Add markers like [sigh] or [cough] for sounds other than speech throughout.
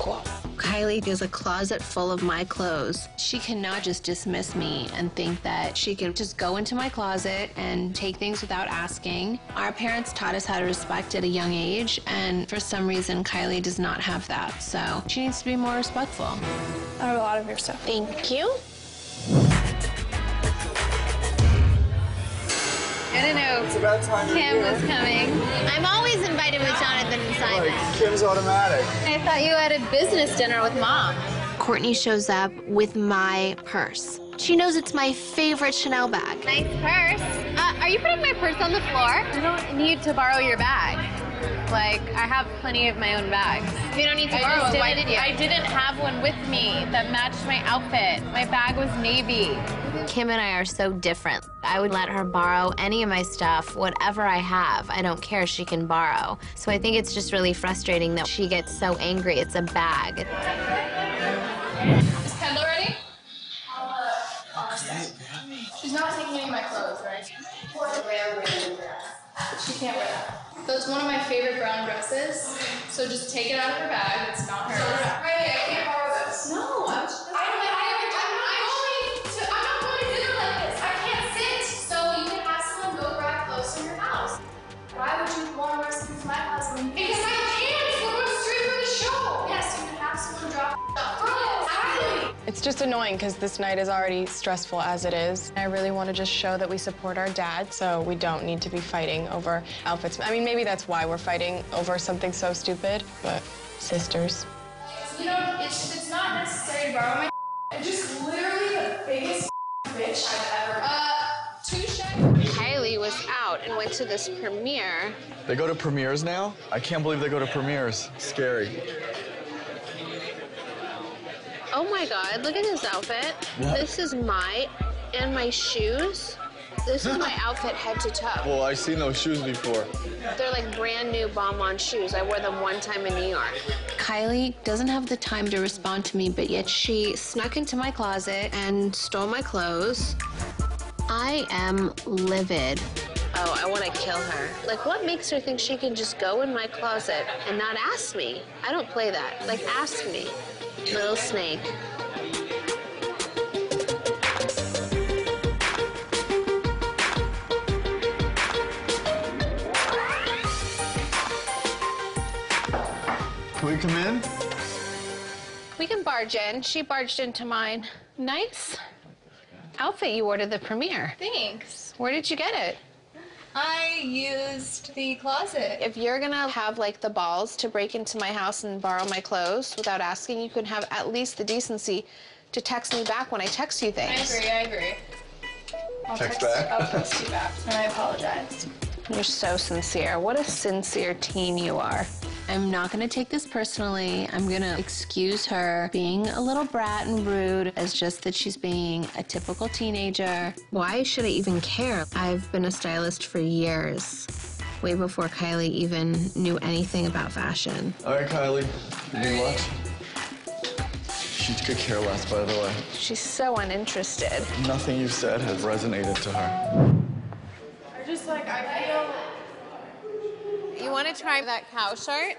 equal. Kylie is a closet full of my clothes. She cannot just dismiss me and think that she can just go into my closet and take things without asking. Our parents taught us how to respect at a young age, and for some reason, Kylie does not have that. So she needs to be more respectful. I have a lot of your stuff. Thank you. I don't know. It's about time Kim was coming. I'm always invited with Jonathan and Simon. Like, Kim's automatic. I thought you had a business dinner with mom. Kourtney shows up with my purse. She knows it's my favorite Chanel bag. Nice purse. Uh, are you putting my purse on the floor? I don't need to borrow your bag. Like, I have plenty of my own bags. You don't need to I borrow just it, why didn't- did you? I didn't have one with me that matched my outfit. My bag was navy. Kim and I are so different. I would let her borrow any of my stuff, whatever I have. I don't care, she can borrow. So I think it's just really frustrating that she gets so angry. It's a bag. Is Kendall ready? She's not taking any of my clothes, right? She can't wear that. That's one of my favorite brown dresses. So just take it out of her bag. It's not hers. Riley, I can't borrow this. No, I'm just. I, I, I'm not. I'm going to dinner like this. I can't sit. So you can have someone go grab clothes from your house. Why would you want to wear something from my house? It's just annoying because this night is already stressful as it is. I really want to just show that we support our dad, so we don't need to be fighting over outfits. I mean, maybe that's why we're fighting over something so stupid, but sisters. You know, it's, it's not necessary to borrow my I'm just literally the biggest bitch I've ever. Uh, touche. Kylie was out and went to this premiere. They go to premieres now? I can't believe they go to premieres. Scary. Oh my god, look at his outfit. What? This is my and my shoes. This is my outfit head to toe. Well, I've seen those shoes before. They're like brand new Balmain shoes. I wore them one time in New York. Kylie doesn't have the time to respond to me, but yet she snuck into my closet and stole my clothes. I am livid. Oh, I want to kill her. Like, what makes her think she can just go in my closet and not ask me? I don't play that. Like, ask me, little snake. Can we come in? We can barge in. She barged into mine. Nice outfit you wore to the premiere. Thanks. Where did you get it? I used the closet. If you're gonna have like the balls to break into my house and borrow my clothes without asking, you can have at least the decency to text me back when I text you I things. agree, I agree. I'll Text back? I'll text you back. And I apologize. You're so sincere. What a sincere teen you are. I'm not gonna take this personally. I'm gonna excuse her being a little brat and rude as just that she's being a typical teenager. Why should I even care? I've been a stylist for years, way before Kylie even knew anything about fashion. All right, Kylie. You need lunch? She could care less, by the way. She's so uninterested. Nothing you said has resonated to her. I just like, I feel. You want to try that cow shirt?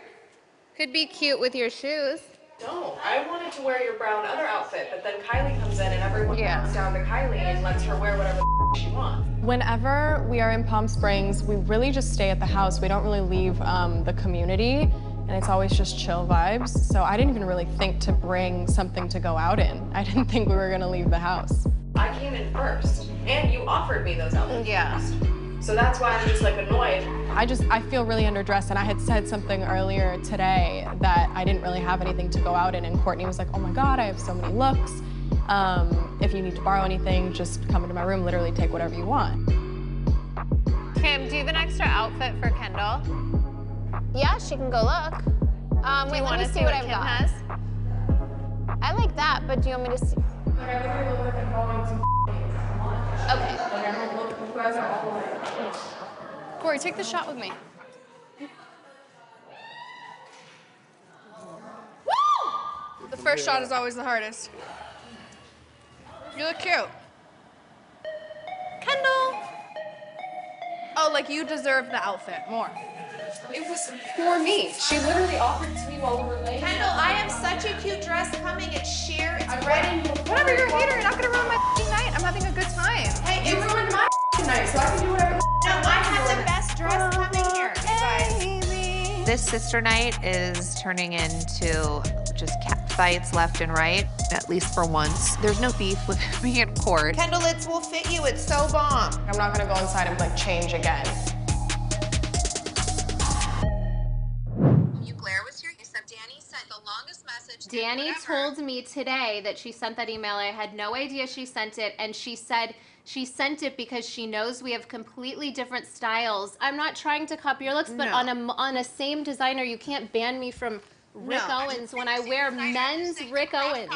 Could be cute with your shoes. No, I wanted to wear your brown other outfit, but then Kylie comes in and everyone Yeah. comes down to Kylie and lets her wear whatever the she wants. Whenever we are in Palm Springs, we really just stay at the house. We don't really leave um, the community, and it's always just chill vibes. So I didn't even really think to bring something to go out in. I didn't think we were gonna leave the house. I came in first, and you offered me those outfits. Yeah. So that's why I'm just like annoyed. I just I feel really underdressed and I had said something earlier today that I didn't really have anything to go out in and Kourtney was like, "Oh my god, I have so many looks. Um, if you need to borrow anything, just come into my room, literally take whatever you want." Kim, do you have an extra outfit for Kendall? Yeah, she can go look. Um, wait, you let wanna me see see what what Kim Kim has? has. I like that, but do you want me to see? Okay. Corey, take the shot with me. Woo! The first shot is always the hardest. You look cute. Kendall! Oh, like you deserve the outfit more. It was for me. She literally offered to me while we were laying. Kendall, I have such a cute dress coming. It's sheer. It's ready. Whatever, you're a hater. You're not gonna ruin my night. I'm having a good time. Hey, You it's ruined my night, so I can do whatever. no. I have the best dress coming here, you guys. This sister night is turning into just cat fights left and right, at least for once. There's no beef with [laughs] me in court. Kendall, it will fit you. It's so bomb. I'm not gonna go inside and like change again. You Blair was here. You said Danny sent the longest message. to Danny whatever. told me today that she sent that email. I had no idea she sent it, and she said she sent it because she knows we have completely different styles. I'm not trying to copy your looks, but No. on a on a same designer, you can't ban me from Rick No. Owens when I wear designer, men's Rick Owens.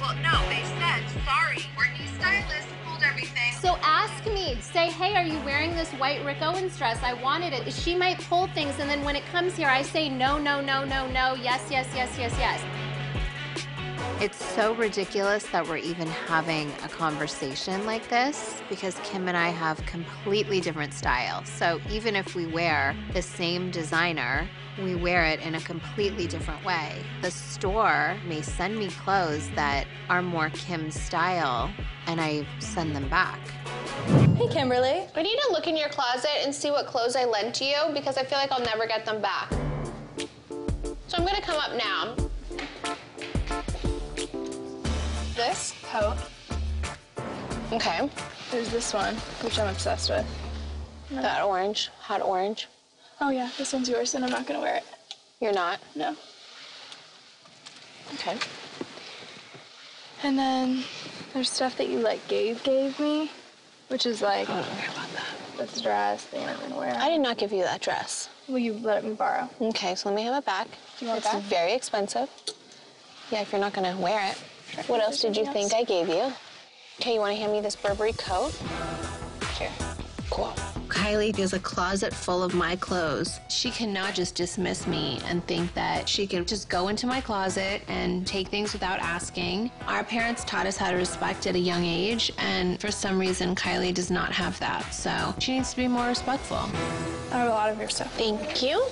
Well, no, they said sorry. Brittany's stylist pulled everything. So ask me, say, hey, are you wearing this white Rick Owens dress? I wanted it. She might pull things, and then when it comes here, I say no, no, no, no, no, yes, yes, yes, yes, yes. It's so ridiculous that we're even having a conversation like this because Kim and I have completely different styles. So even if we wear the same designer, we wear it in a completely different way. The store may send me clothes that are more Kim's style, and I send them back. Hey, Kimberly. I need to look in your closet and see what clothes I lent to you because I feel like I'll never get them back. So I'm gonna come up now. This coat. Okay. There's this one, which I'm obsessed with. That orange, hot orange. Oh yeah, this one's yours, and I'm not gonna wear it. You're not? No. Okay. And then there's stuff that you like Gabe gave me, which is like I don't care about that. this dress thing I'm gonna wear. I did not give you that dress. Will you let me borrow? Okay, so let me have it back. You want it it's back? very expensive. Yeah, if you're not gonna wear it. What else did you something think I gave you? Okay, you wanna hand me this Burberry coat? Here. Cool. Kylie has a closet full of my clothes. She cannot just dismiss me and think that she can just go into my closet and take things without asking. Our parents taught us how to respect at a young age, and for some reason, Kylie does not have that. So she needs to be more respectful. I have a lot of your stuff. Thank you.